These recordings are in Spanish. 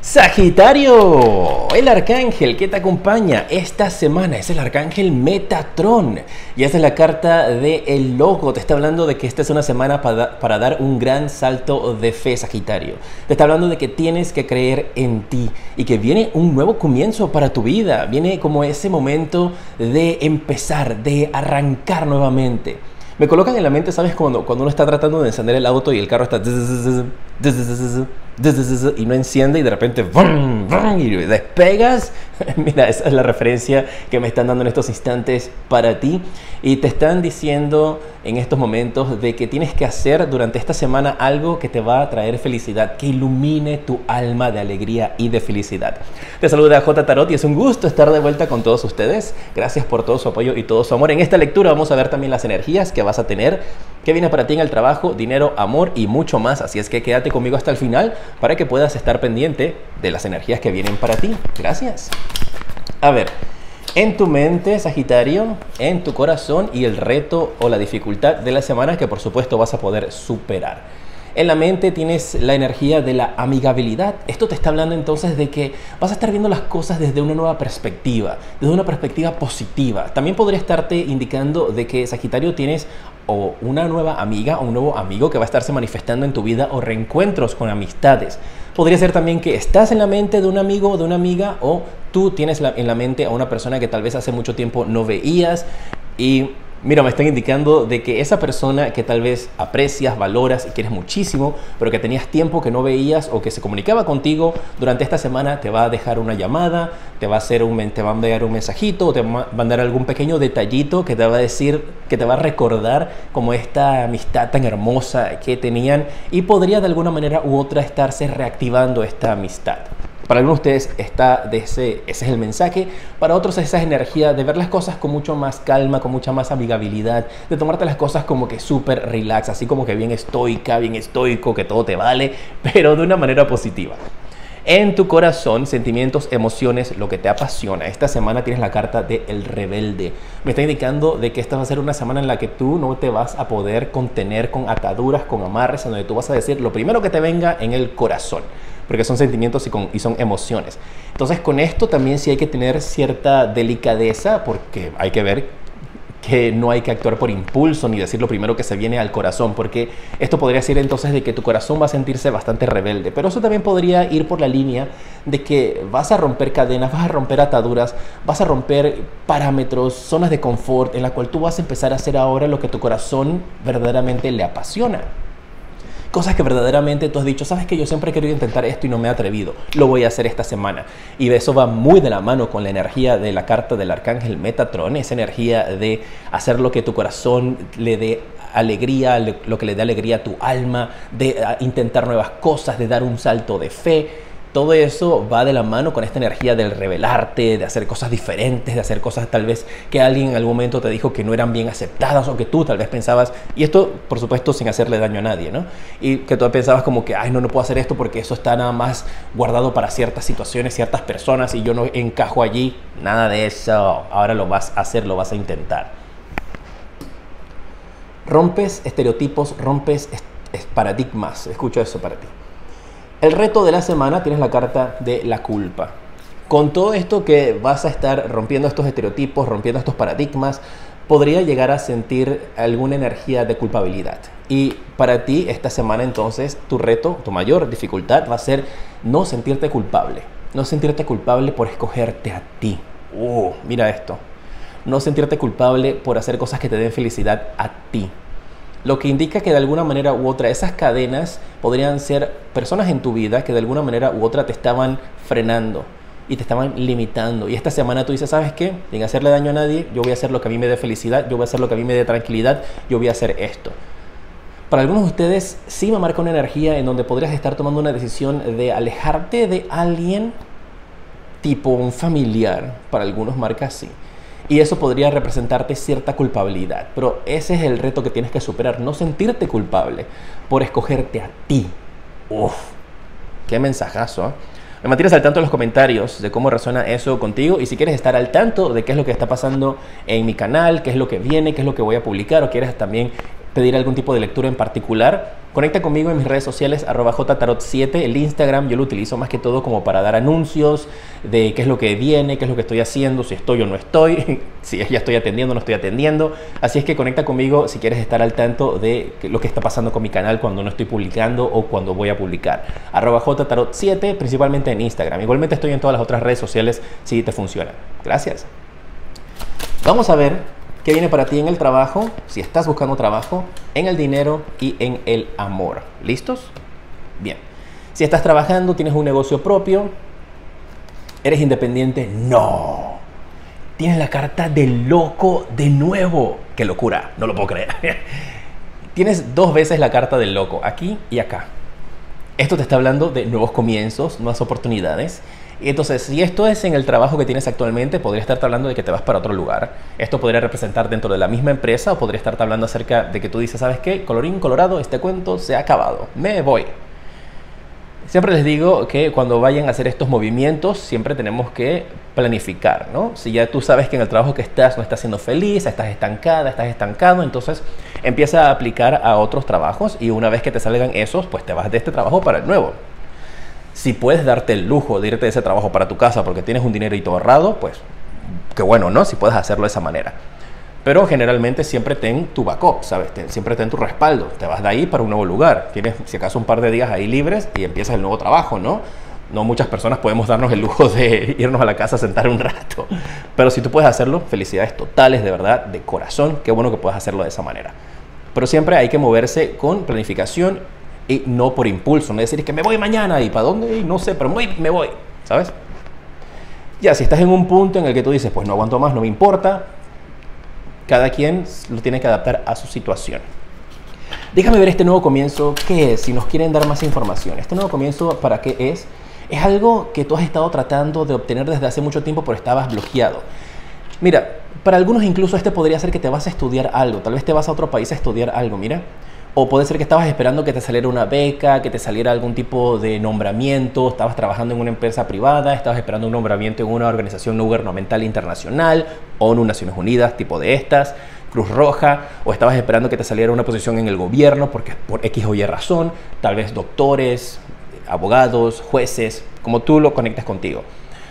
Sagitario, el arcángel que te acompaña esta semana es el arcángel Metatron. Y esta es la carta del el logo. Te está hablando de que esta es una semana para, para, dar un gran salto de fe, Sagitario. Te está hablando de que tienes que creer en ti y que viene un nuevo comienzo para tu vida. Viene como ese momento de empezar, de arrancar nuevamente. Me colocan en la mente, ¿sabes? Cuando, cuando uno está tratando de encender el auto y el carro está y no enciende y de repente y despegas. Mira, esa es la referencia que me están dando en estos instantes para ti. Y te están diciendo en estos momentos de que tienes que hacer durante esta semana algo que te va a traer felicidad, que ilumine tu alma de alegría y de felicidad. Te saluda J. Tarot y es un gusto estar de vuelta con todos ustedes. Gracias por todo su apoyo y todo su amor. En esta lectura vamos a ver también las energías que vas a tener, que viene para ti en el trabajo, dinero, amor y mucho más. Así es que quédate conmigo hasta el final para que puedas estar pendiente de las energías que vienen para ti. Gracias. A ver, en tu mente, Sagitario, en tu corazón y el reto o la dificultad de la semana que por supuesto vas a poder superar. En la mente tienes la energía de la amigabilidad. Esto te está hablando entonces de que vas a estar viendo las cosas desde una nueva perspectiva, desde una perspectiva positiva. También podría estarte indicando de que Sagitario tienes o una nueva amiga o un nuevo amigo que va a estarse manifestando en tu vida o reencuentros con amistades. Podría ser también que estás en la mente de un amigo o de una amiga o tú tienes en la mente a una persona que tal vez hace mucho tiempo no veías y Mira, me están indicando de que esa persona que tal vez aprecias, valoras y quieres muchísimo, pero que tenías tiempo que no veías o que se comunicaba contigo durante esta semana, te va a dejar una llamada, te va a hacer un, te va a enviar un mensajito, o te va a mandar algún pequeño detallito que te va a decir, que te va a recordar como esta amistad tan hermosa que tenían y podría de alguna manera u otra estarse reactivando esta amistad. Para algunos de ustedes está ese, ese es el mensaje, para otros esa es energía de ver las cosas con mucho más calma, con mucha más amigabilidad, de tomarte las cosas como que súper relax, así como que bien estoica, bien estoico, que todo te vale, pero de una manera positiva. En tu corazón, sentimientos, emociones, lo que te apasiona. Esta semana tienes la carta de El Rebelde. Me está indicando de que esta va a ser una semana en la que tú no te vas a poder contener con ataduras, con amarres, en donde tú vas a decir lo primero que te venga en el corazón porque son sentimientos y, son emociones. Entonces con esto también sí hay que tener cierta delicadeza porque hay que ver que no hay que actuar por impulso ni decir lo primero que se viene al corazón, porque esto podría ser entonces de que tu corazón va a sentirse bastante rebelde, pero eso también podría ir por la línea de que vas a romper cadenas, vas a romper ataduras, vas a romper parámetros, zonas de confort en la cual tú vas a empezar a hacer ahora lo que tu corazón verdaderamente le apasiona cosas que verdaderamente tú has dicho, sabes que yo siempre he querido intentar esto y no me he atrevido, lo voy a hacer esta semana. Y eso va muy de la mano con la energía de la carta del arcángel Metatron, esa energía de hacer lo que tu corazón le dé alegría, lo que le dé alegría a tu alma, de intentar nuevas cosas, de dar un salto de fe todo eso va de la mano con esta energía del revelarte, de hacer cosas diferentes, de hacer cosas tal vez que alguien en algún momento te dijo que no eran bien aceptadas o que tú tal vez pensabas, y esto por supuesto sin hacerle daño a nadie, ¿no? Y que tú pensabas como que, ay, no, no puedo hacer esto porque eso está nada más guardado para ciertas situaciones, ciertas personas y yo no encajo allí, nada de eso, ahora lo vas a hacer, lo vas a intentar. Rompes estereotipos, rompes paradigmas, escucho eso para ti. El reto de la semana tienes la carta de la culpa. Con todo esto que vas a estar rompiendo estos estereotipos, rompiendo estos paradigmas, podría llegar a sentir alguna energía de culpabilidad. Y para ti esta semana entonces tu reto, tu mayor dificultad va a ser no sentirte culpable. No sentirte culpable por escogerte a ti. Uh, mira esto. No sentirte culpable por hacer cosas que te den felicidad a ti lo que indica que de alguna manera u otra esas cadenas podrían ser personas en tu vida que de alguna manera u otra te estaban frenando y te estaban limitando. Y esta semana tú dices, ¿sabes qué? Sin hacerle daño a nadie, yo voy a hacer lo que a mí me dé felicidad, yo voy a hacer lo que a mí me dé tranquilidad, yo voy a hacer esto. Para algunos de ustedes sí me marca una energía en donde podrías estar tomando una decisión de alejarte de alguien tipo un familiar. Para algunos marca así y eso podría representarte cierta culpabilidad. Pero ese es el reto que tienes que superar, no sentirte culpable por escogerte a ti. Uf, qué mensajazo. ¿eh? Me mantienes al tanto en los comentarios de cómo resuena eso contigo y si quieres estar al tanto de qué es lo que está pasando en mi canal, qué es lo que viene, qué es lo que voy a publicar o quieres también pedir algún tipo de lectura en particular, conecta conmigo en mis redes sociales, arroba jtarot7, el Instagram yo lo utilizo más que todo como para dar anuncios de qué es lo que viene, qué es lo que estoy haciendo, si estoy o no estoy, si ya estoy atendiendo o no estoy atendiendo. Así es que conecta conmigo si quieres estar al tanto de lo que está pasando con mi canal cuando no estoy publicando o cuando voy a publicar. Arroba jtarot7, principalmente en Instagram. Igualmente estoy en todas las otras redes sociales si te funciona. Gracias. Vamos a ver ¿Qué viene para ti en el trabajo? Si estás buscando trabajo, en el dinero y en el amor. ¿Listos? Bien. Si estás trabajando, tienes un negocio propio, eres independiente, no. Tienes la carta del loco de nuevo. ¡Qué locura! No lo puedo creer. tienes dos veces la carta del loco, aquí y acá. Esto te está hablando de nuevos comienzos, nuevas oportunidades entonces, si esto es en el trabajo que tienes actualmente, podría estarte hablando de que te vas para otro lugar. Esto podría representar dentro de la misma empresa o podría estarte hablando acerca de que tú dices, ¿sabes qué? Colorín colorado, este cuento se ha acabado. Me voy. Siempre les digo que cuando vayan a hacer estos movimientos, siempre tenemos que planificar, ¿no? Si ya tú sabes que en el trabajo que estás no estás siendo feliz, estás estancada, estás estancado, entonces empieza a aplicar a otros trabajos y una vez que te salgan esos, pues te vas de este trabajo para el nuevo. Si puedes darte el lujo de irte de ese trabajo para tu casa porque tienes un dinerito ahorrado, pues qué bueno, ¿no? Si puedes hacerlo de esa manera. Pero generalmente siempre ten tu backup, ¿sabes? siempre ten tu respaldo. Te vas de ahí para un nuevo lugar. Tienes, si acaso, un par de días ahí libres y empiezas el nuevo trabajo, ¿no? No muchas personas podemos darnos el lujo de irnos a la casa a sentar un rato. Pero si tú puedes hacerlo, felicidades totales, de verdad, de corazón. Qué bueno que puedas hacerlo de esa manera. Pero siempre hay que moverse con planificación y no por impulso, no decir que me voy mañana y para dónde, no sé, pero me voy, ¿sabes? Ya, si estás en un punto en el que tú dices, pues no aguanto más, no me importa, cada quien lo tiene que adaptar a su situación. Déjame ver este nuevo comienzo, ¿qué es? Si nos quieren dar más información. Este nuevo comienzo, ¿para qué es? Es algo que tú has estado tratando de obtener desde hace mucho tiempo, pero estabas bloqueado. Mira, para algunos incluso este podría ser que te vas a estudiar algo, tal vez te vas a otro país a estudiar algo, mira. O puede ser que estabas esperando que te saliera una beca, que te saliera algún tipo de nombramiento, estabas trabajando en una empresa privada, estabas esperando un nombramiento en una organización no gubernamental internacional, ONU, Naciones Unidas, tipo de estas, Cruz Roja, o estabas esperando que te saliera una posición en el gobierno porque por X o Y razón, tal vez doctores, abogados, jueces, como tú lo conectas contigo.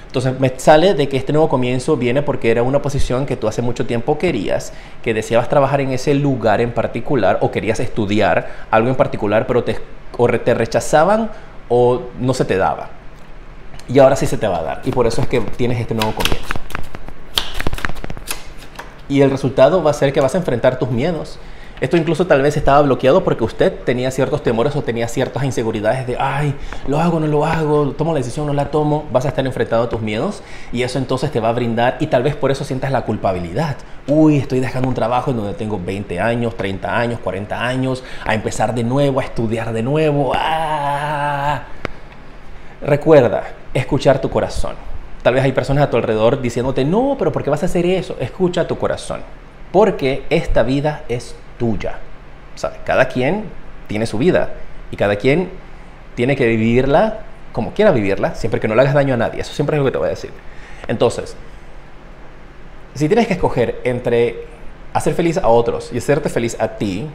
Entonces me sale de que este nuevo comienzo viene porque era una posición que tú hace mucho tiempo querías, que deseabas trabajar en ese lugar en particular o querías estudiar algo en particular, pero te, o te rechazaban o no se te daba. Y ahora sí se te va a dar. Y por eso es que tienes este nuevo comienzo. Y el resultado va a ser que vas a enfrentar tus miedos esto incluso tal vez estaba bloqueado porque usted tenía ciertos temores o tenía ciertas inseguridades de, ay, lo hago, no lo hago, tomo la decisión, no la tomo. Vas a estar enfrentado a tus miedos y eso entonces te va a brindar y tal vez por eso sientas la culpabilidad. Uy, estoy dejando un trabajo en donde tengo 20 años, 30 años, 40 años, a empezar de nuevo, a estudiar de nuevo. ¡Ah! Recuerda, escuchar tu corazón. Tal vez hay personas a tu alrededor diciéndote, no, pero ¿por qué vas a hacer eso? Escucha tu corazón. Porque esta vida es tuya. ¿Sabes? Cada quien tiene su vida y cada quien tiene que vivirla como quiera vivirla, siempre que no le hagas daño a nadie. Eso siempre es lo que te voy a decir. Entonces, si tienes que escoger entre hacer feliz a otros y hacerte feliz a ti,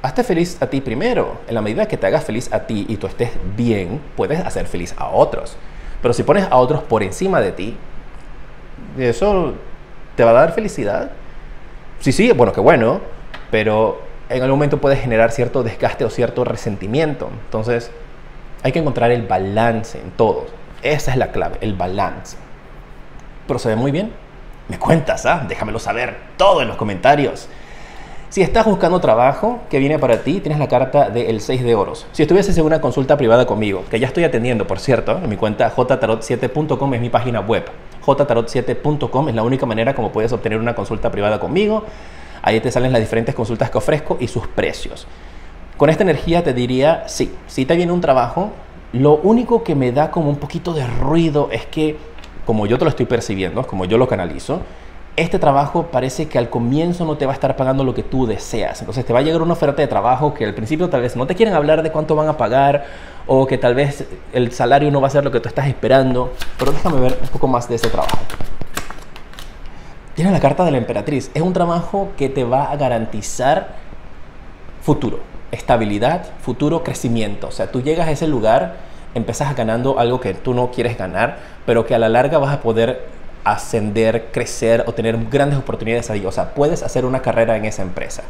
hazte feliz a ti primero. En la medida que te hagas feliz a ti y tú estés bien, puedes hacer feliz a otros. Pero si pones a otros por encima de ti, eso te va a dar felicidad. Sí, sí, bueno, qué bueno, pero en algún momento puede generar cierto desgaste o cierto resentimiento. Entonces, hay que encontrar el balance en todo. Esa es la clave, el balance. Ve muy bien. Me cuentas, ¿ah? Déjamelo saber todo en los comentarios. Si estás buscando trabajo que viene para ti, tienes la carta del 6 de oros. Si estuvieses en una consulta privada conmigo, que ya estoy atendiendo, por cierto, en mi cuenta jtarot7.com es mi página web. jtarot7.com es la única manera como puedes obtener una consulta privada conmigo. Ahí te salen las diferentes consultas que ofrezco y sus precios. Con esta energía te diría, sí, si te viene un trabajo, lo único que me da como un poquito de ruido es que, como yo te lo estoy percibiendo, como yo lo canalizo, este trabajo parece que al comienzo no te va a estar pagando lo que tú deseas. Entonces te va a llegar una oferta de trabajo que al principio tal vez no te quieren hablar de cuánto van a pagar o que tal vez el salario no va a ser lo que tú estás esperando. Pero déjame ver un poco más de ese trabajo. Tiene la carta de la emperatriz. Es un trabajo que te va a garantizar futuro, estabilidad, futuro, crecimiento. O sea, tú llegas a ese lugar, empiezas ganando algo que tú no quieres ganar, pero que a la larga vas a poder ascender, crecer o tener grandes oportunidades ahí. O sea, puedes hacer una carrera en esa empresa.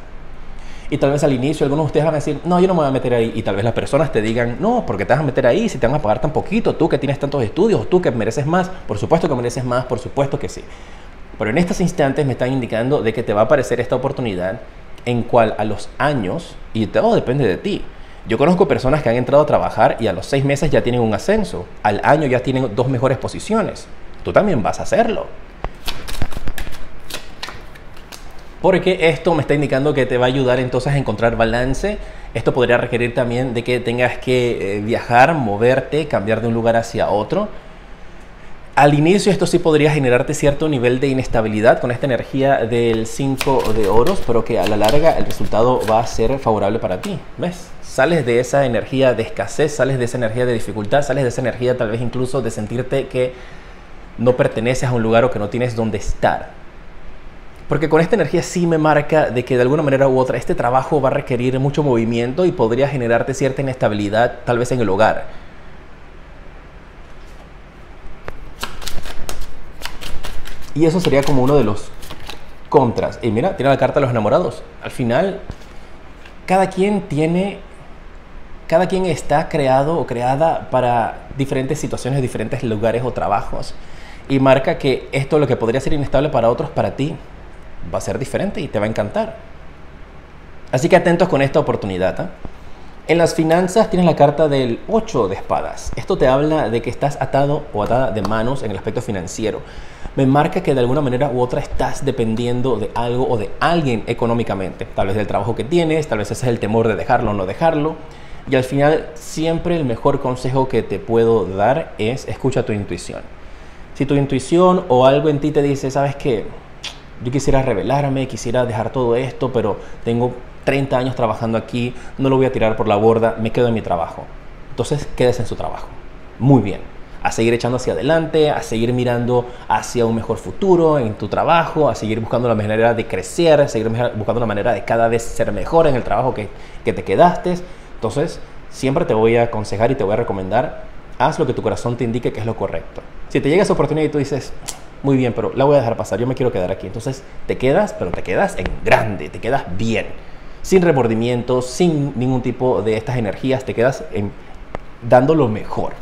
Y tal vez al inicio algunos de ustedes van a decir, no, yo no me voy a meter ahí. Y tal vez las personas te digan, no, porque te vas a meter ahí si te van a pagar tan poquito, tú que tienes tantos estudios, tú que mereces más. Por supuesto que mereces más, por supuesto que sí. Pero en estos instantes me están indicando de que te va a aparecer esta oportunidad en cual a los años, y todo depende de ti. Yo conozco personas que han entrado a trabajar y a los seis meses ya tienen un ascenso, al año ya tienen dos mejores posiciones. Tú también vas a hacerlo. Porque esto me está indicando que te va a ayudar entonces a encontrar balance. Esto podría requerir también de que tengas que eh, viajar, moverte, cambiar de un lugar hacia otro al inicio esto sí podría generarte cierto nivel de inestabilidad con esta energía del 5 de oros, pero que a la larga el resultado va a ser favorable para ti. ¿Ves? Sales de esa energía de escasez, sales de esa energía de dificultad, sales de esa energía tal vez incluso de sentirte que no perteneces a un lugar o que no tienes donde estar. Porque con esta energía sí me marca de que de alguna manera u otra este trabajo va a requerir mucho movimiento y podría generarte cierta inestabilidad tal vez en el hogar Y eso sería como uno de los contras. Y mira, tiene la carta de los enamorados. Al final, cada quien tiene, cada quien está creado o creada para diferentes situaciones, diferentes lugares o trabajos. Y marca que esto, lo que podría ser inestable para otros, para ti, va a ser diferente y te va a encantar. Así que atentos con esta oportunidad. ¿ah? En las finanzas tienes la carta del 8 de espadas. Esto te habla de que estás atado o atada de manos en el aspecto financiero me marca que de alguna manera u otra estás dependiendo de algo o de alguien económicamente. Tal vez del trabajo que tienes, tal vez ese es el temor de dejarlo o no dejarlo. Y al final siempre el mejor consejo que te puedo dar es escucha tu intuición. Si tu intuición o algo en ti te dice, sabes que yo quisiera revelarme, quisiera dejar todo esto, pero tengo 30 años trabajando aquí, no lo voy a tirar por la borda, me quedo en mi trabajo. Entonces quedes en su trabajo. Muy bien a seguir echando hacia adelante, a seguir mirando hacia un mejor futuro en tu trabajo, a seguir buscando la manera de crecer, a seguir buscando la manera de cada vez ser mejor en el trabajo que, que te quedaste. Entonces, siempre te voy a aconsejar y te voy a recomendar, haz lo que tu corazón te indique que es lo correcto. Si te llega esa oportunidad y tú dices, muy bien, pero la voy a dejar pasar, yo me quiero quedar aquí. Entonces te quedas, pero te quedas en grande, te quedas bien, sin remordimientos, sin ningún tipo de estas energías, te quedas dando lo mejor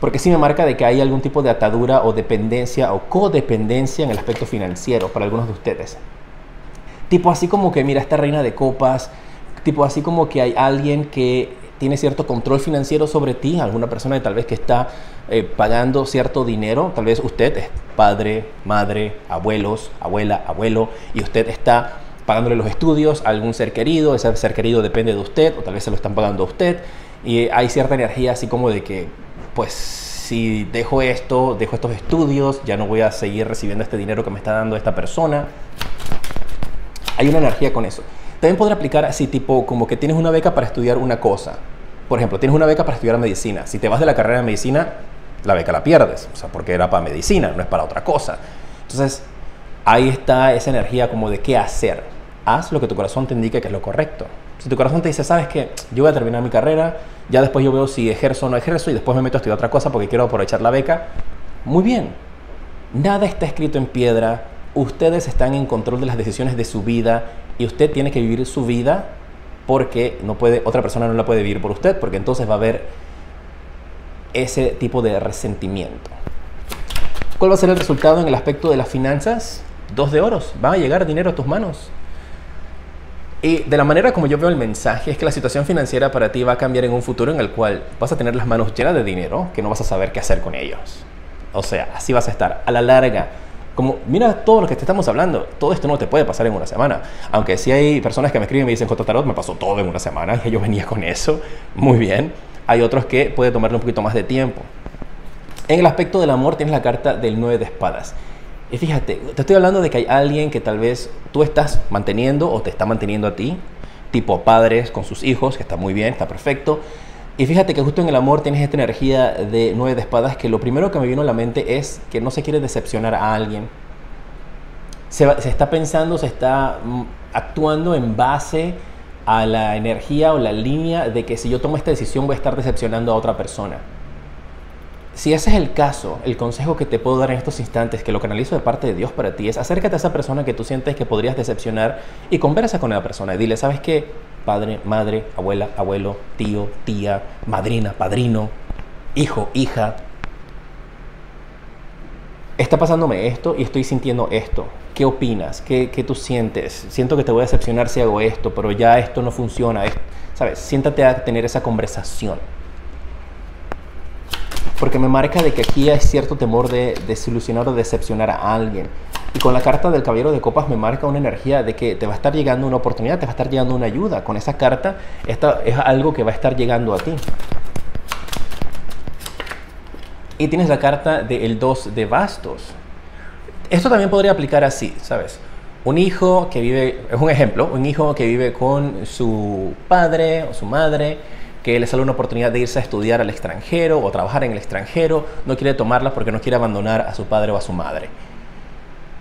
porque sí me marca de que hay algún tipo de atadura o dependencia o codependencia en el aspecto financiero para algunos de ustedes. Tipo así como que, mira, esta reina de copas, tipo así como que hay alguien que tiene cierto control financiero sobre ti, alguna persona que tal vez que está eh, pagando cierto dinero, tal vez usted es padre, madre, abuelos, abuela, abuelo, y usted está pagándole los estudios a algún ser querido, ese ser querido depende de usted, o tal vez se lo están pagando a usted, y hay cierta energía así como de que pues si dejo esto, dejo estos estudios, ya no voy a seguir recibiendo este dinero que me está dando esta persona. Hay una energía con eso. También podrá aplicar así, tipo, como que tienes una beca para estudiar una cosa. Por ejemplo, tienes una beca para estudiar medicina. Si te vas de la carrera de medicina, la beca la pierdes. O sea, porque era para medicina, no es para otra cosa. Entonces, ahí está esa energía como de qué hacer. Haz lo que tu corazón te indique que es lo correcto. Si tu corazón te dice, sabes que yo voy a terminar mi carrera, ya después yo veo si ejerzo o no ejerzo y después me meto a estudiar otra cosa porque quiero aprovechar la beca, muy bien. Nada está escrito en piedra, ustedes están en control de las decisiones de su vida y usted tiene que vivir su vida porque no puede, otra persona no la puede vivir por usted, porque entonces va a haber ese tipo de resentimiento. ¿Cuál va a ser el resultado en el aspecto de las finanzas? Dos de oros, va a llegar dinero a tus manos. Y de la manera como yo veo el mensaje es que la situación financiera para ti va a cambiar en un futuro en el cual vas a tener las manos llenas de dinero que no vas a saber qué hacer con ellos. O sea, así vas a estar a la larga. Como, mira todo lo que te estamos hablando, todo esto no te puede pasar en una semana. Aunque si hay personas que me escriben y me dicen, J. Tarot, me pasó todo en una semana y yo venía con eso, muy bien. Hay otros que puede tomarle un poquito más de tiempo. En el aspecto del amor tienes la carta del 9 de espadas. Y fíjate, te estoy hablando de que hay alguien que tal vez tú estás manteniendo o te está manteniendo a ti, tipo padres con sus hijos, que está muy bien, está perfecto. Y fíjate que justo en el amor tienes esta energía de nueve de espadas que lo primero que me vino a la mente es que no se quiere decepcionar a alguien. Se, se está pensando, se está mm, actuando en base a la energía o la línea de que si yo tomo esta decisión voy a estar decepcionando a otra persona. Si ese es el caso, el consejo que te puedo dar en estos instantes, que lo canalizo de parte de Dios para ti, es acércate a esa persona que tú sientes que podrías decepcionar y conversa con esa persona y dile, ¿sabes qué? Padre, madre, abuela, abuelo, tío, tía, madrina, padrino, hijo, hija, está pasándome esto y estoy sintiendo esto. ¿Qué opinas? ¿Qué, tú sientes? Siento que te voy a decepcionar si hago esto, pero ya esto no funciona. ¿Sabes? Siéntate a tener esa conversación. Porque me marca de que aquí hay cierto temor de desilusionar o decepcionar a alguien. Y con la carta del caballero de copas me marca una energía de que te va a estar llegando una oportunidad, te va a estar llegando una ayuda. Con esa carta, esta es algo que va a estar llegando a ti. Y tienes la carta del 2 de bastos esto también podría aplicar así, ¿sabes? Un hijo que vive, es un ejemplo, un hijo que vive con su padre o su madre, que le sale una oportunidad de irse a estudiar al extranjero o trabajar en el extranjero, no quiere tomarla porque no quiere abandonar a su padre o a su madre.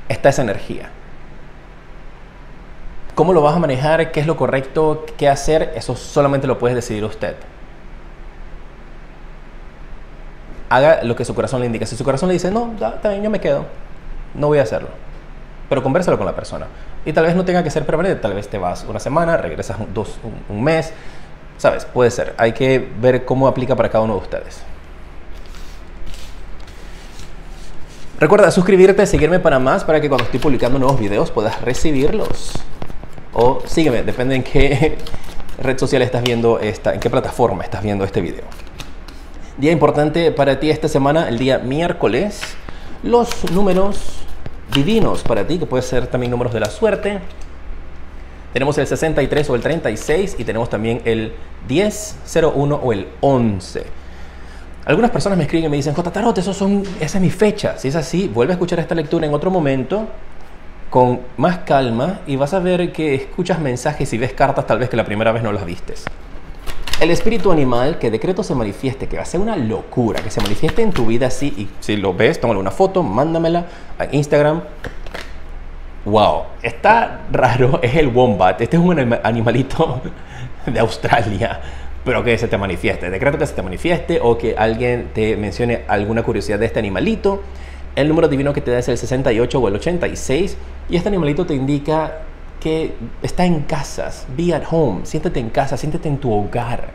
Está esa energía. ¿Cómo lo vas a manejar? ¿Qué es lo correcto? ¿Qué hacer? Eso solamente lo puedes decidir usted. Haga lo que su corazón le indica. Si su corazón le dice, no, también yo me quedo, no voy a hacerlo. Pero conversalo con la persona. Y tal vez no tenga que ser permanente, tal vez te vas una semana, regresas dos, un, mes. ¿Sabes? Puede ser. Hay que ver cómo aplica para cada uno de ustedes. Recuerda suscribirte, seguirme para más, para que cuando estoy publicando nuevos videos puedas recibirlos. O sígueme, depende en qué red social estás viendo esta, en qué plataforma estás viendo este video. Día importante para ti esta semana, el día miércoles los números divinos para ti, que puede ser también números de la suerte. Tenemos el 63 o el 36 y tenemos también el 10, 01 o el 11. Algunas personas me escriben y me dicen, J. Tarot, esos son, esa es mi fecha. Si es así, vuelve a escuchar esta lectura en otro momento con más calma y vas a ver que escuchas mensajes y ves cartas tal vez que la primera vez no las vistes. El espíritu animal, que decreto se manifieste, que va a ser una locura, que se manifieste en tu vida así, y si lo ves, tómale una foto, mándamela a Instagram. Wow, está raro, es el wombat. Este es un animalito de Australia, pero que se te manifieste. Decreto que se te manifieste o que alguien te mencione alguna curiosidad de este animalito. El número divino que te da es el 68 o el 86, y este animalito te indica que está en casas, be at home, siéntete en casa, siéntete en tu hogar.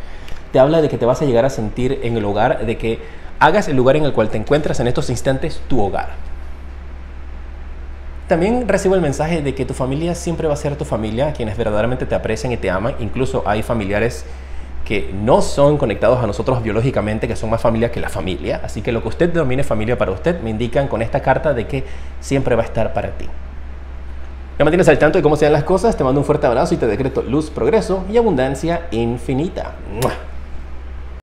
Te habla de que te vas a llegar a sentir en el hogar, de que hagas el lugar en el cual te encuentras en estos instantes tu hogar. También recibo el mensaje de que tu familia siempre va a ser tu familia, quienes verdaderamente te aprecian y te aman. Incluso hay familiares que no son conectados a nosotros biológicamente, que son más familia que la familia. Así que lo que usted denomine familia para usted, me indican con esta carta de que siempre va a estar para ti. Me mantienes al tanto de cómo sean las cosas, te mando un fuerte abrazo y te decreto luz, progreso y abundancia infinita.